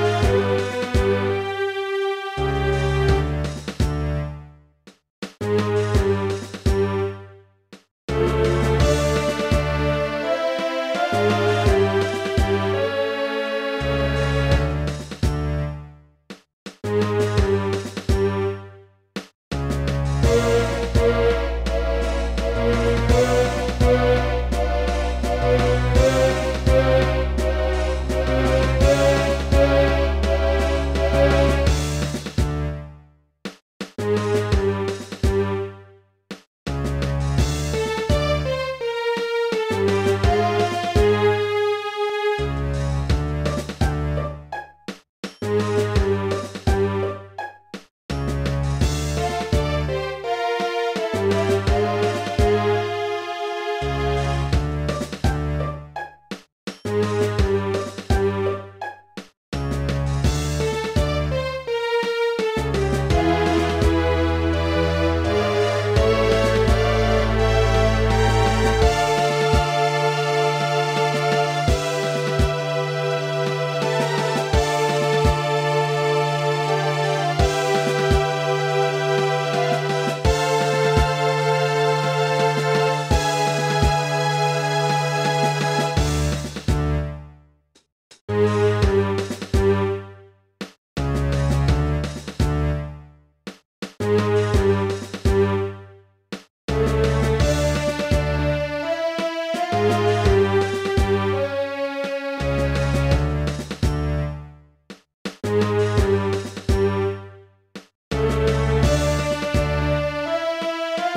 Bye.